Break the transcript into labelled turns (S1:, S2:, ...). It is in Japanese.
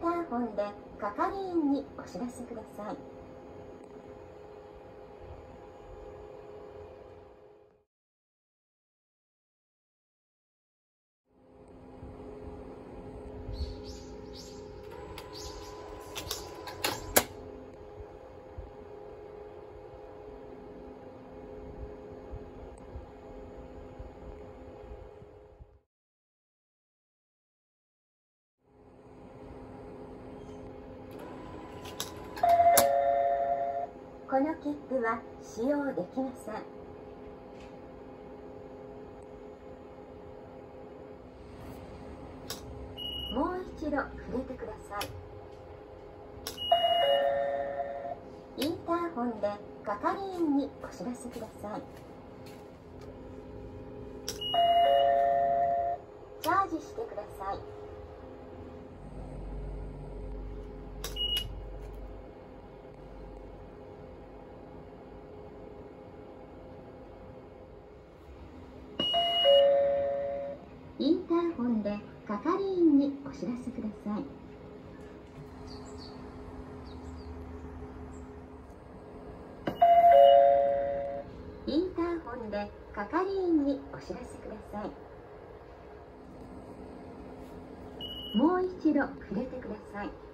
S1: ターホンで係員にお知らせください。この切符は使用できません。もう一度触れてください。インターホンで係員にお知らせください。チャージしてください。インターホンで係員にお知らせください。インターホンで係員にお知らせください。もう一度触れてください。